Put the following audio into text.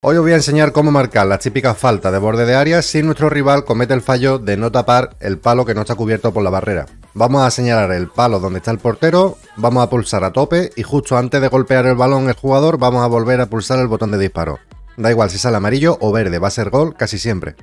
Hoy os voy a enseñar cómo marcar las típicas faltas de borde de área si nuestro rival comete el fallo de no tapar el palo que no está cubierto por la barrera. Vamos a señalar el palo donde está el portero, vamos a pulsar a tope y justo antes de golpear el balón el jugador vamos a volver a pulsar el botón de disparo. Da igual si sale amarillo o verde, va a ser gol casi siempre.